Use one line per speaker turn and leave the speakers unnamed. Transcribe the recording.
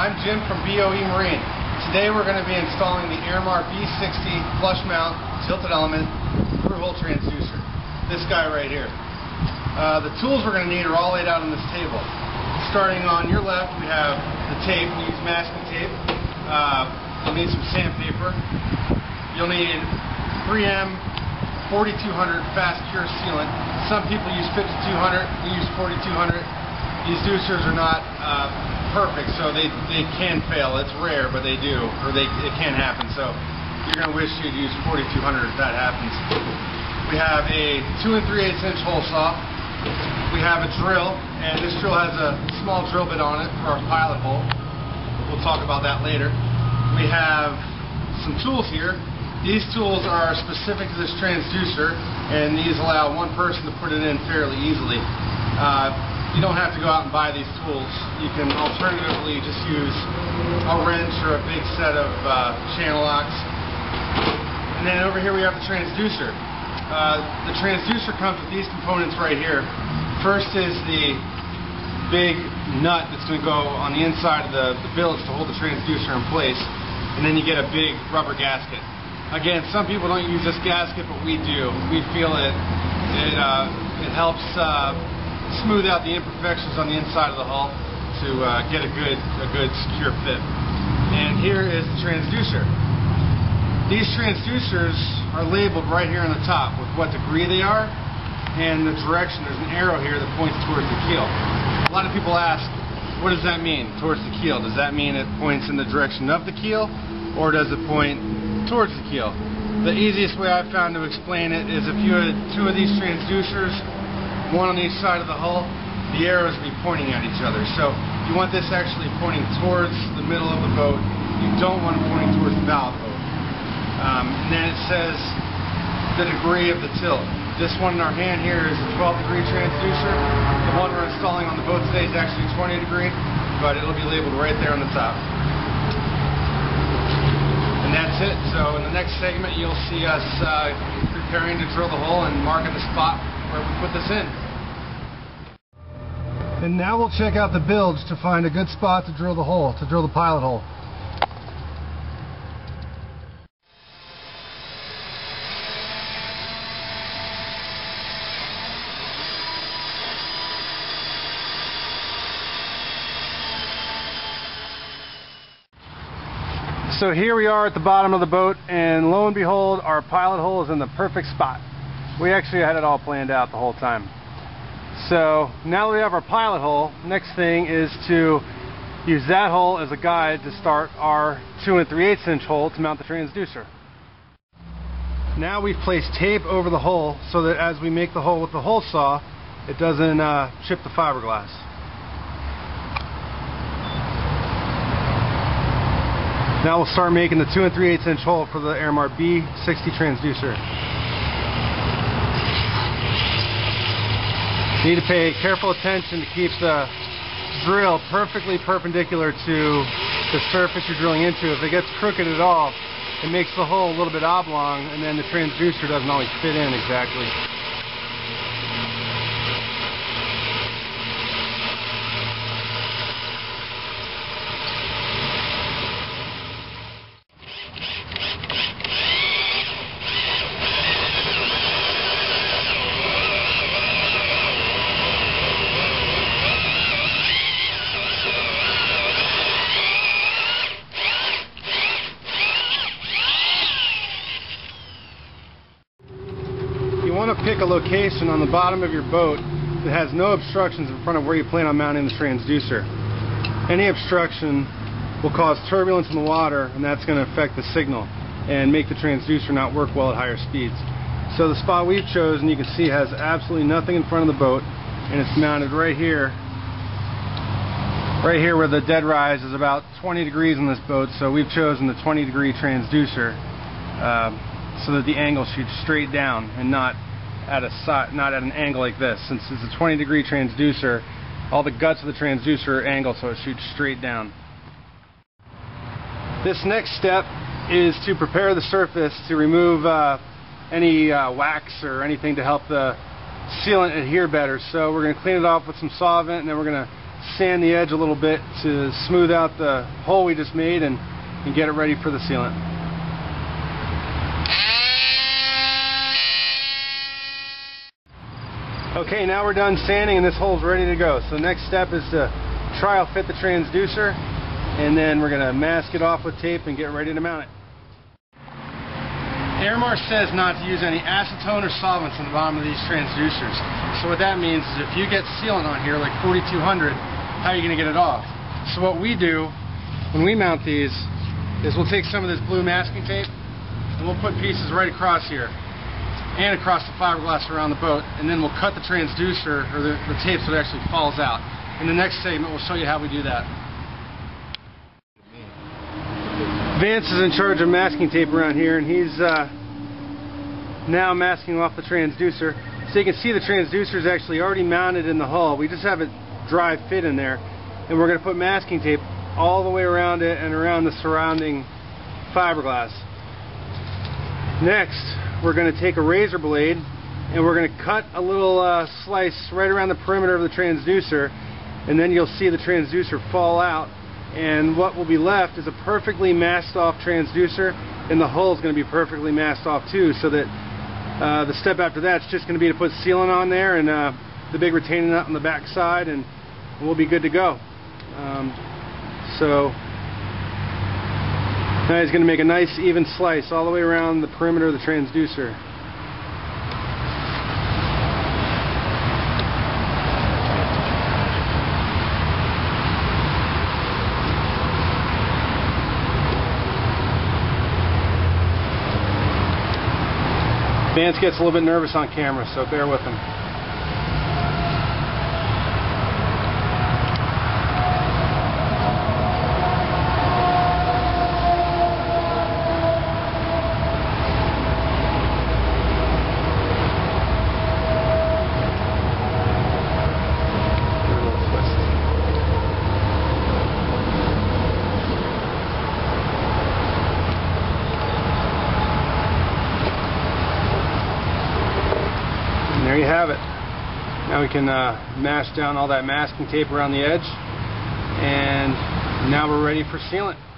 I'm Jim from BOE Marine. Today we're going to be installing the Airmar B60 flush mount tilted element through hole transducer. This guy right here. Uh, the tools we're going to need are all laid out on this table. Starting on your left we have the tape, we use masking tape. Uh, you'll need some sandpaper. You'll need 3M 4200 fast cure sealant. Some people use 5200, we use 4200. These ducers are not uh, perfect, so they, they can fail. It's rare, but they do, or they it can happen. So you're going to wish you'd use 4200 if that happens. We have a 2 and 3 8 inch hole saw. We have a drill, and this drill has a small drill bit on it for our pilot hole. We'll talk about that later. We have some tools here. These tools are specific to this transducer, and these allow one person to put it in fairly easily. Uh, you don't have to go out and buy these tools. You can alternatively just use a wrench or a big set of uh, channel locks. And then over here we have the transducer. Uh, the transducer comes with these components right here. First is the big nut that's going to go on the inside of the, the bilge to hold the transducer in place. And then you get a big rubber gasket. Again, some people don't use this gasket, but we do. We feel it. It, uh, it helps uh, smooth out the imperfections on the inside of the hull to uh, get a good, a good secure fit. And here is the transducer. These transducers are labeled right here on the top with what degree they are and the direction. There's an arrow here that points towards the keel. A lot of people ask, what does that mean, towards the keel? Does that mean it points in the direction of the keel or does it point towards the keel? The easiest way I've found to explain it is if you had two of these transducers one on each side of the hull, the arrows will be pointing at each other. So you want this actually pointing towards the middle of the boat. You don't want it pointing towards the bow of the boat. Um, and then it says the degree of the tilt. This one in our hand here is a 12 degree transducer. The one we're installing on the boat today is actually 20 degree, but it'll be labeled right there on the top. And that's it. So in the next segment, you'll see us uh, preparing to drill the hole and marking the spot where we put this in. And now we'll check out the bilge to find a good spot to drill the hole, to drill the pilot hole. So here we are at the bottom of the boat and lo and behold our pilot hole is in the perfect spot. We actually had it all planned out the whole time. So now that we have our pilot hole, next thing is to use that hole as a guide to start our 2 and 3 8 inch hole to mount the transducer. Now we've placed tape over the hole so that as we make the hole with the hole saw, it doesn't uh, chip the fiberglass. Now we'll start making the 2 and 3 8 inch hole for the Airmar B60 transducer. Need to pay careful attention to keep the drill perfectly perpendicular to the surface you're drilling into. If it gets crooked at all, it makes the hole a little bit oblong and then the transducer doesn't always fit in exactly. Location on the bottom of your boat that has no obstructions in front of where you plan on mounting the transducer. Any obstruction will cause turbulence in the water and that's going to affect the signal and make the transducer not work well at higher speeds. So the spot we've chosen you can see has absolutely nothing in front of the boat and it's mounted right here right here where the dead rise is about 20 degrees on this boat so we've chosen the 20 degree transducer uh, so that the angle shoots straight down and not at a side, not at an angle like this. Since it's a 20 degree transducer, all the guts of the transducer are angled so it shoots straight down. This next step is to prepare the surface to remove uh, any uh, wax or anything to help the sealant adhere better. So we're going to clean it off with some solvent and then we're going to sand the edge a little bit to smooth out the hole we just made and, and get it ready for the sealant. Okay, now we're done sanding and this hole's ready to go. So the next step is to trial fit the transducer and then we're going to mask it off with tape and get ready to mount it. Airmar says not to use any acetone or solvents in the bottom of these transducers. So what that means is if you get sealant on here like 4200, how are you going to get it off? So what we do when we mount these is we'll take some of this blue masking tape and we'll put pieces right across here and across the fiberglass around the boat, and then we'll cut the transducer, or the, the tape so it actually falls out. In the next segment, we'll show you how we do that. Vance is in charge of masking tape around here, and he's uh, now masking off the transducer. So you can see the transducer is actually already mounted in the hull. We just have it dry fit in there, and we're going to put masking tape all the way around it and around the surrounding fiberglass. Next, we're going to take a razor blade and we're going to cut a little uh, slice right around the perimeter of the transducer and then you'll see the transducer fall out and what will be left is a perfectly masked off transducer and the hull is going to be perfectly masked off too so that uh, the step after that is just going to be to put sealant on there and uh, the big retaining nut on the back side and we'll be good to go. Um, so now he's going to make a nice even slice all the way around the perimeter of the transducer. Vance gets a little bit nervous on camera, so bear with him. We can uh, mash down all that masking tape around the edge and now we're ready for sealant.